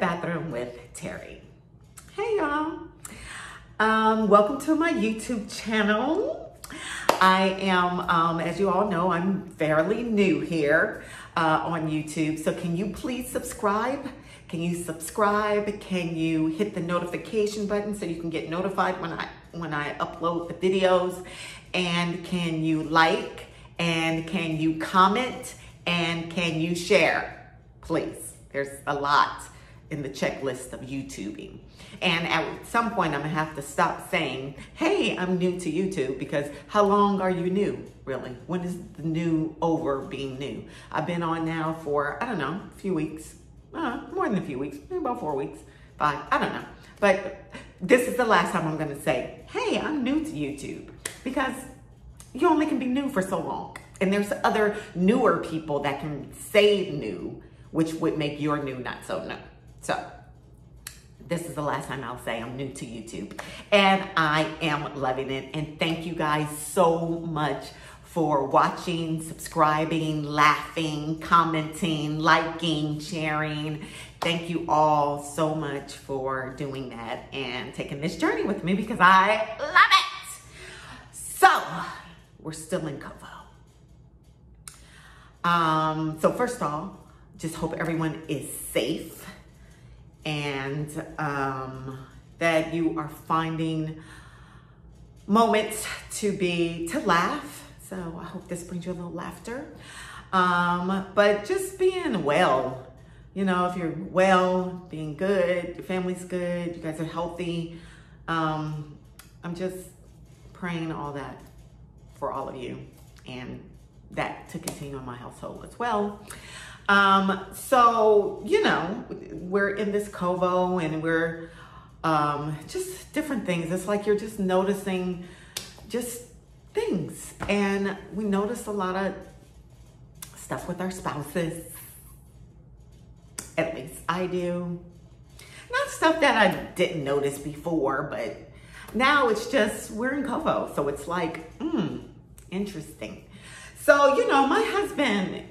bathroom with Terri. Hey y'all. Um, welcome to my YouTube channel. I am, um, as you all know, I'm fairly new here uh, on YouTube. So can you please subscribe? Can you subscribe? Can you hit the notification button so you can get notified when I when I upload the videos? And can you like? And can you comment? And can you share? Please. There's a lot in the checklist of YouTubing. And at some point, I'm gonna have to stop saying, hey, I'm new to YouTube because how long are you new, really? When is the new over being new? I've been on now for, I don't know, a few weeks, uh, more than a few weeks, maybe about four weeks, five, I don't know. But this is the last time I'm gonna say, hey, I'm new to YouTube because you only can be new for so long. And there's other newer people that can say new, which would make your new not so new. So this is the last time I'll say I'm new to YouTube and I am loving it. And thank you guys so much for watching, subscribing, laughing, commenting, liking, sharing. Thank you all so much for doing that and taking this journey with me because I love it. So we're still in Covid. Um, so first of all, just hope everyone is safe and um, that you are finding moments to be, to laugh. So I hope this brings you a little laughter. Um, but just being well, you know, if you're well, being good, your family's good, you guys are healthy. Um, I'm just praying all that for all of you and that to continue in my household as well. Um, so, you know, we're in this Covid and we're um, just different things. It's like you're just noticing just things. And we notice a lot of stuff with our spouses. At least I do. Not stuff that I didn't notice before, but now it's just, we're in Covid. So it's like, hmm, interesting. So, you know, my husband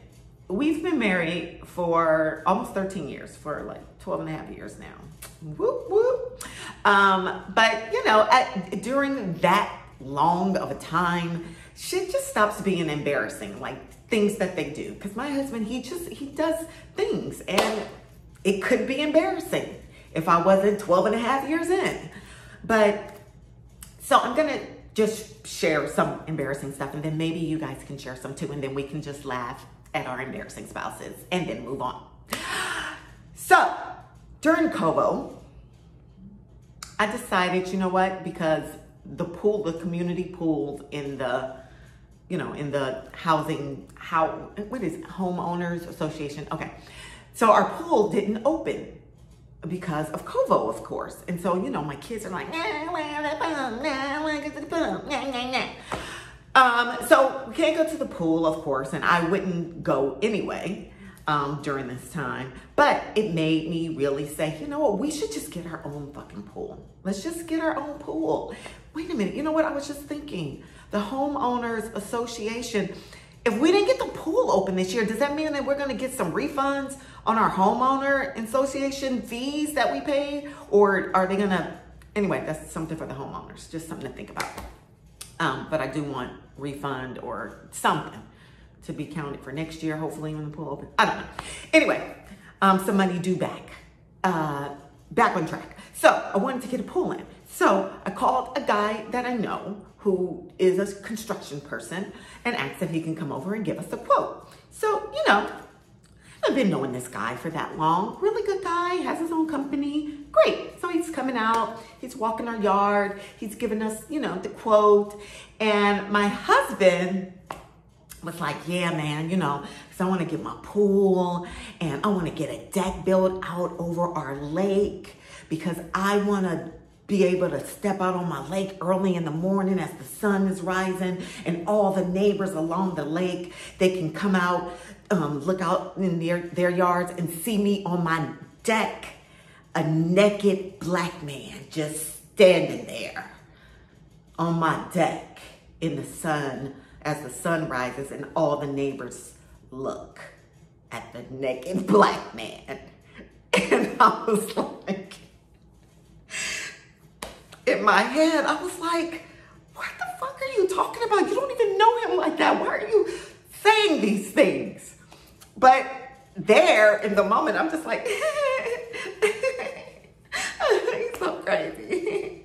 we've been married for almost 13 years, for like 12 and a half years now. Whoop, whoop. Um, but, you know, at, during that long of a time, shit just stops being embarrassing, like things that they do. Because my husband, he just, he does things and it could be embarrassing if I wasn't 12 and a half years in. But, so I'm going to just share some embarrassing stuff and then maybe you guys can share some too and then we can just laugh at our embarrassing spouses and then move on. So during Covid, I decided, you know what, because the pool, the community pool in the, you know, in the housing, how, what is it, homeowners association? Okay. So our pool didn't open because of Covid, of course. And so, you know, my kids are like, um, so we can't go to the pool, of course, and I wouldn't go anyway um, during this time. But it made me really say, you know what, we should just get our own fucking pool. Let's just get our own pool. Wait a minute, you know what? I was just thinking, the homeowners association. If we didn't get the pool open this year, does that mean that we're going to get some refunds on our homeowner association fees that we paid? Or are they going to, anyway, that's something for the homeowners, just something to think about. Um, but I do want refund or something to be counted for next year, hopefully when the pool opens. I don't know. Anyway, um, some money due back. Uh, back on track. So I wanted to get a pool in. So I called a guy that I know who is a construction person and asked if he can come over and give us a quote. So, you know, I've been knowing this guy for that long. Really good guy, has his own company. Great. So he's coming out, he's walking our yard, he's giving us, you know, the quote. And my husband was like, yeah, man, you know, because I want to get my pool and I want to get a deck built out over our lake because I want to be able to step out on my lake early in the morning as the sun is rising and all the neighbors along the lake, they can come out, um, look out in their, their yards and see me on my deck, a naked black man just standing there on my deck in the sun as the sun rises and all the neighbors look at the naked black man. And I was like, in my head, I was like, what the fuck are you talking about? You don't even know him like that. Why are you saying these things? But there in the moment, I'm just like, he's so crazy.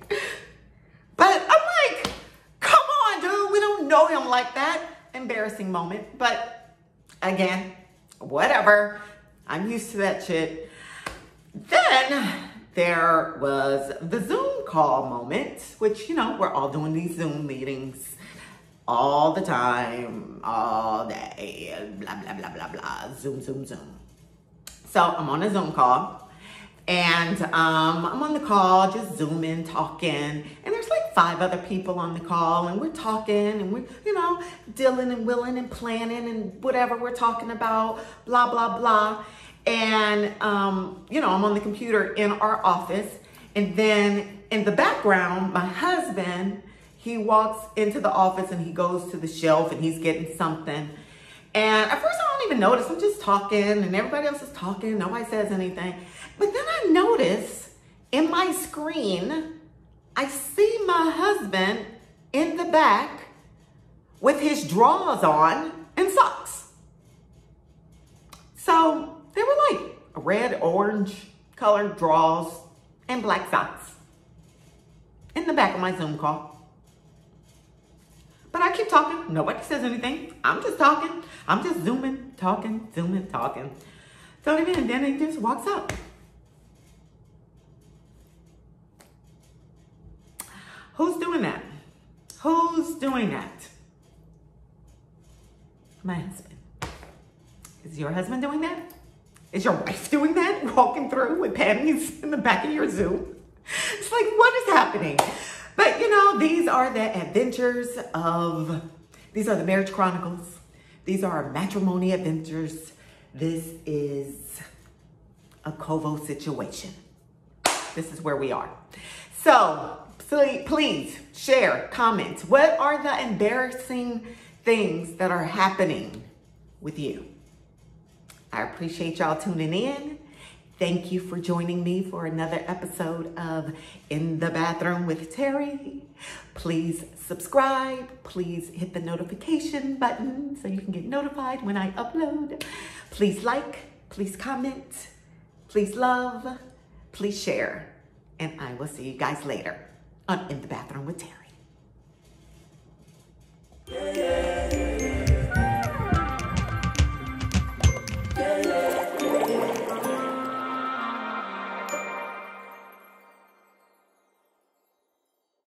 But I'm like, come on, dude. We don't know him like that. Embarrassing moment. But again, whatever. I'm used to that shit. Then there was the Zoom call moment, which, you know, we're all doing these Zoom meetings all the time, all day, blah, blah, blah, blah, blah, Zoom, Zoom, Zoom. So I'm on a Zoom call and um, I'm on the call, just zooming, talking, and there's like five other people on the call, and we're talking, and we're, you know, dealing and willing and planning and whatever we're talking about, blah, blah, blah. And, um, you know, I'm on the computer in our office, and then in the background, my husband, he walks into the office and he goes to the shelf and he's getting something. And at first, I don't even notice. I'm just talking, and everybody else is talking. Nobody says anything. But then I notice in my screen, I see my husband in the back with his drawers on and socks. So they were like red, orange colored drawers and black socks in the back of my Zoom call. But I keep talking. Nobody says anything. I'm just talking. I'm just zooming, talking, zooming, talking. So and then he just walks up. Who's doing that? Who's doing that? My husband. Is your husband doing that? Is your wife doing that? Walking through with panties in the back of your Zoom? It's like, what is happening? But you know, these are the adventures of, these are the marriage chronicles. These are matrimony adventures. This is a Covid situation. This is where we are. So please, please share, comment. What are the embarrassing things that are happening with you? I appreciate y'all tuning in. Thank you for joining me for another episode of In the Bathroom with Terri. Please subscribe. Please hit the notification button so you can get notified when I upload. Please like, please comment, please love, please share. And I will see you guys later on In the Bathroom with Terri.